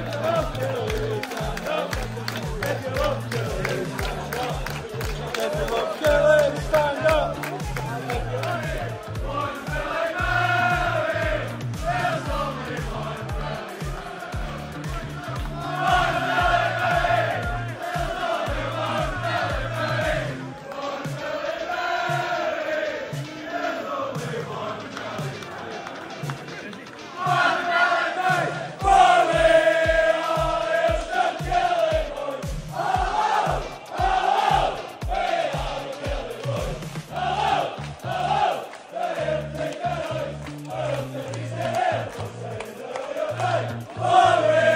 Let's go, Glory!